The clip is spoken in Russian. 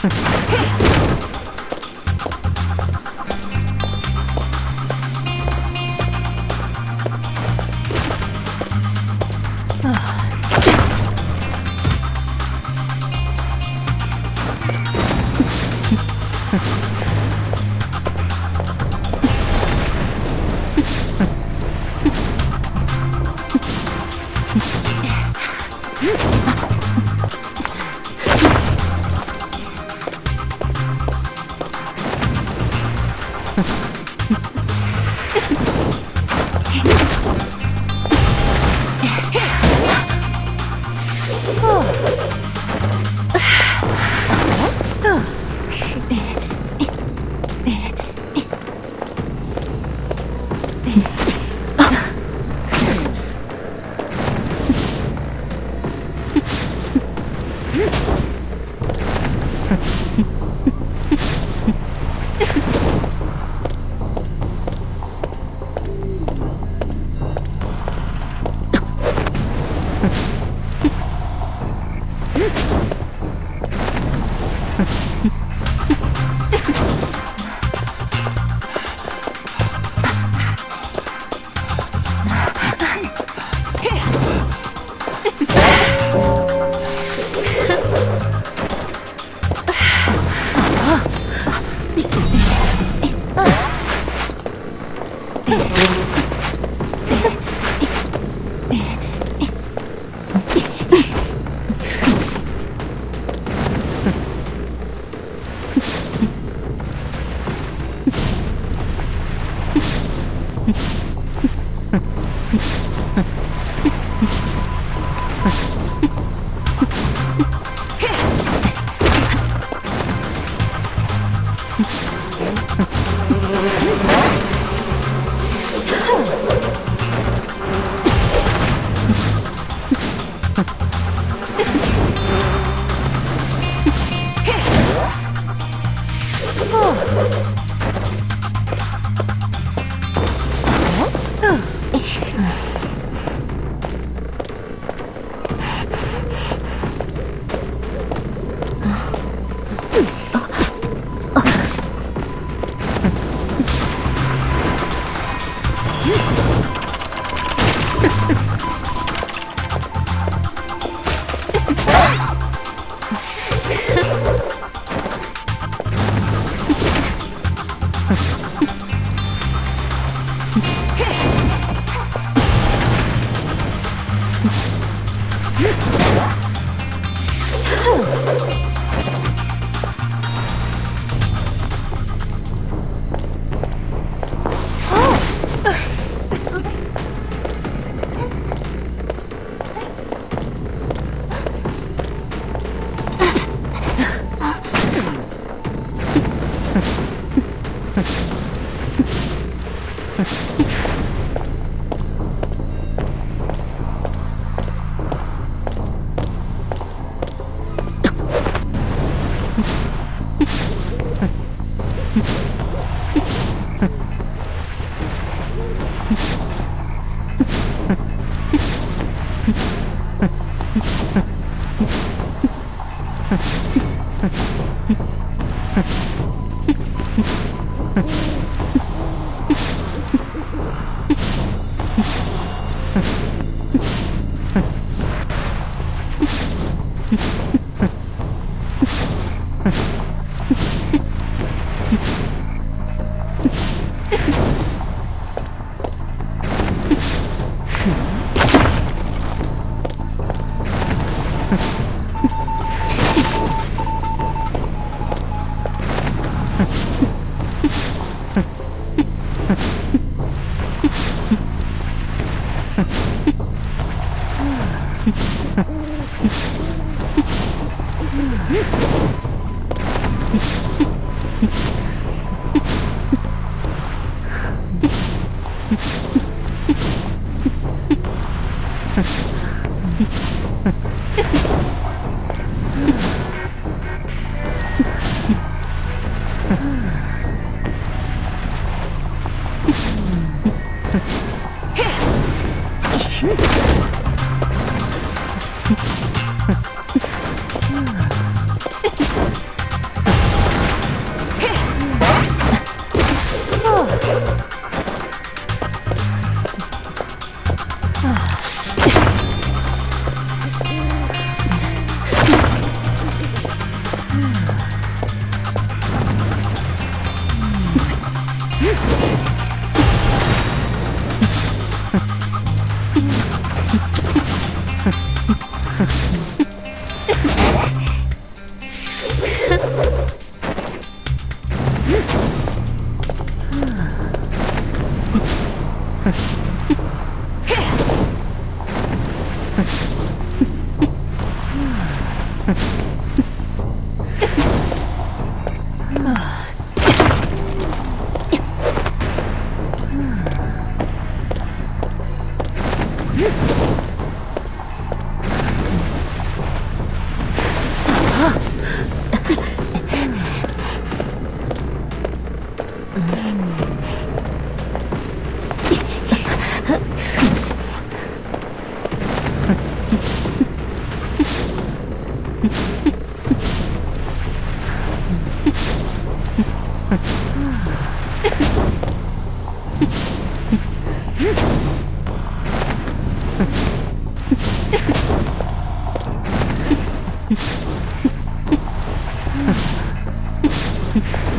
Hey! Ha Ha, ha, ha. Huh. 嗯。Thank you.